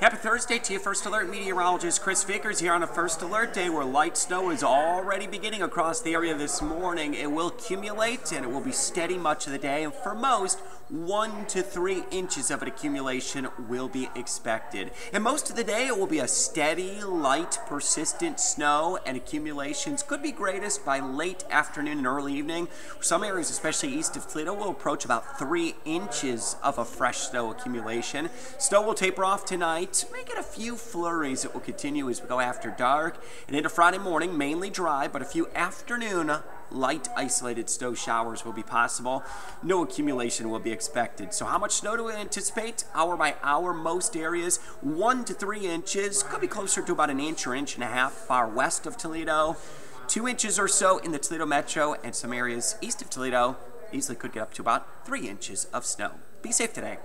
Happy Thursday to you, First Alert meteorologist Chris Vickers here on a First Alert day where light snow is already beginning across the area this morning. It will accumulate and it will be steady much of the day, and for most, one to three inches of an accumulation will be expected. And most of the day, it will be a steady, light, persistent snow, and accumulations could be greatest by late afternoon and early evening. Some areas, especially east of Toledo, will approach about three inches of a fresh snow accumulation. Snow will taper off tonight tonight. May get a few flurries that will continue as we go after dark and into Friday morning, mainly dry, but a few afternoon light isolated snow showers will be possible. No accumulation will be expected. So how much snow do we anticipate? Hour by hour, most areas, one to three inches. Could be closer to about an inch or inch and a half far west of Toledo. Two inches or so in the Toledo metro and some areas east of Toledo easily could get up to about three inches of snow. Be safe today.